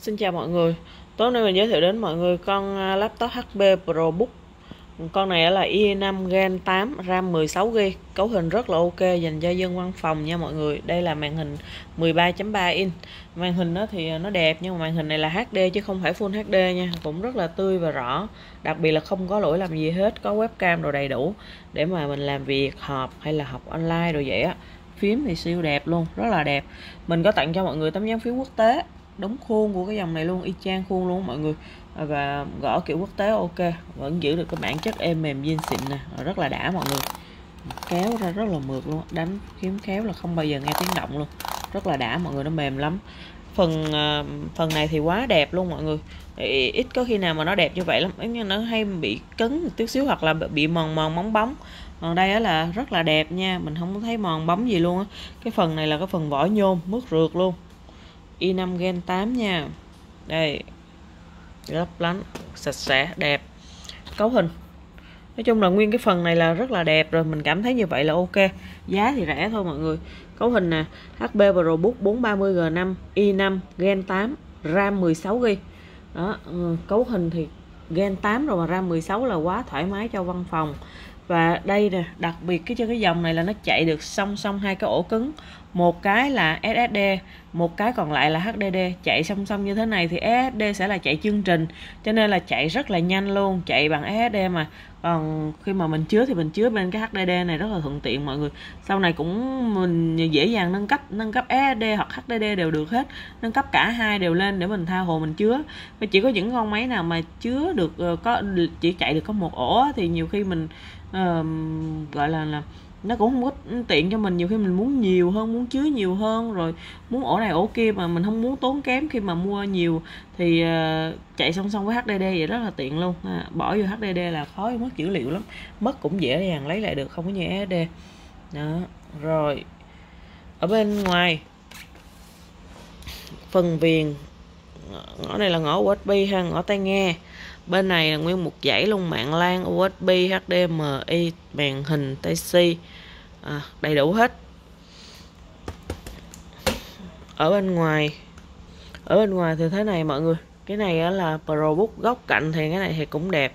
Xin chào mọi người. Tối nay mình giới thiệu đến mọi người con à, laptop HP ProBook Con này là i5 Gen 8 RAM 16GB Cấu hình rất là ok dành cho dân văn phòng nha mọi người. Đây là màn hình 13.3 inch. Màn hình nó thì à, nó đẹp nhưng mà màn hình này là HD chứ không phải Full HD nha Cũng rất là tươi và rõ. Đặc biệt là không có lỗi làm gì hết Có webcam đồ đầy đủ Để mà mình làm việc, họp hay là học online rồi vậy á. Phím thì siêu đẹp luôn, rất là đẹp. Mình có tặng cho mọi người tấm dán phiếu quốc tế đóng khuôn của cái dòng này luôn, y chang khuôn luôn mọi người. À, và gõ kiểu quốc tế, ok, vẫn giữ được cái bản chất êm mềm zin xịn nè rất là đã mọi người. Kéo ra rất là mượt luôn, đánh kiếm kéo là không bao giờ nghe tiếng động luôn, rất là đã mọi người, nó mềm lắm. Phần à, phần này thì quá đẹp luôn mọi người. Ít có khi nào mà nó đẹp như vậy lắm như nó hay bị cứng một chút xíu hoặc là bị mòn mòn bóng bóng. Còn đây là rất là đẹp nha, mình không thấy mòn bóng gì luôn á. Cái phần này là cái phần vỏ nhôm, mướt rượt luôn i5 Gen 8 nha. Đây, lấp lánh, sạch sẽ, đẹp. Cấu hình. Nói chung là nguyên cái phần này là rất là đẹp rồi, mình cảm thấy như vậy là ok. Giá thì rẻ thôi mọi người. Cấu hình nè HP ProBook 430G5 i5 Gen 8 RAM 16GB đó ừ, cấu hình thì Gen 8 rồi mà RAM 16 là quá thoải mái cho văn phòng và đây nè, đặc biệt cái cho cái dòng này là nó chạy được song song hai cái ổ cứng. Một cái là SSD một cái còn lại là HDD chạy song song như thế này thì SSD sẽ là chạy chương trình, cho nên là chạy rất là nhanh luôn, chạy bằng SSD mà. Còn khi mà mình chứa thì mình chứa bên cái HDD này rất là thuận tiện mọi người. Sau này cũng mình dễ dàng nâng cấp nâng cấp SSD hoặc HDD đều được hết. Nâng cấp cả hai đều lên để mình tha hồ mình chứa. Và chỉ có những con máy nào mà chứa được ờ, có, chỉ chạy được có một ổ thì nhiều khi mình uh, gọi là là nó cũng không có tiện cho mình. Nhiều khi mình muốn nhiều hơn muốn chứa nhiều hơn rồi muốn ổ này ổ kia mà mình không muốn tốn kém khi mà mua nhiều thì uh, chạy song song với HDD vậy rất là tiện luôn. À, bỏ vô HDD là khó mất dữ liệu lắm. Mất cũng dễ dàng lấy lại được không có như SSD đó rồi. Ở bên ngoài phần viền ngõ này là ngõ USB ha ngõ tai nghe bên này là nguyên một dãy luôn mạng LAN USB HDMI màn hình Type-C. À, đầy đủ hết. Ở bên ngoài ở bên ngoài thì thế này mọi người. Cái này là ProBook góc cạnh thì cái này thì cũng đẹp.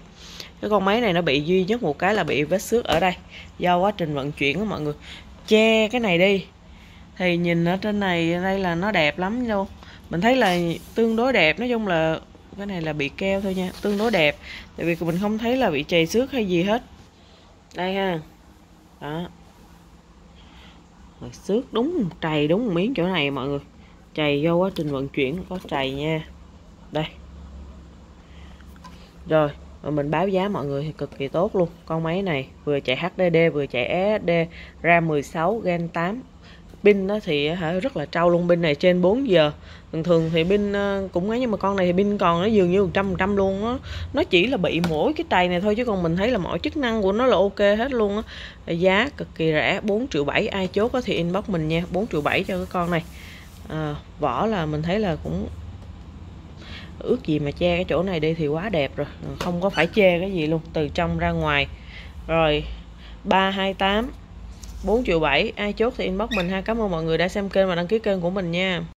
Cái con máy này nó bị duy nhất một cái là bị vết xước ở đây do quá trình vận chuyển của mọi người. Che cái này đi. Thì nhìn ở trên này đây là nó đẹp lắm luôn mình thấy là tương đối đẹp nói chung là cái này là bị keo thôi nha, tương đối đẹp. Tại vì mình không thấy là bị chày xước hay gì hết. Đây ha. Đó. Rồi xước đúng trầy đúng một miếng chỗ này mọi người. Chày do quá trình vận chuyển có trầy nha. Đây. Rồi và mình báo giá mọi người thì cực kỳ tốt luôn. Con máy này vừa chạy HDD vừa chạy SSD RAM 16 Gen 8 pin đó thì hả rất là trâu luôn pin này trên 4 giờ. Thường thường thì pin ờ, cũng ấy nhưng mà con này thì pin còn nó dường như 100 trăm luôn á. Nó chỉ là bị mỗi cái tay này thôi chứ còn mình thấy là mọi chức năng của nó là ok hết luôn á. Giá cực kỳ rẻ 4 triệu 7 ai chốt có thì inbox mình nha 4 triệu 7 cho cái con này. À, vỏ là mình thấy là cũng ước gì mà che cái chỗ này đi thì quá đẹp rồi. Không có phải che cái gì luôn từ trong ra ngoài. Rồi 328 4 triệu 7 ai chốt thì inbox mình ha. Cảm ơn mọi người đã xem kênh và đăng ký kênh của mình nha.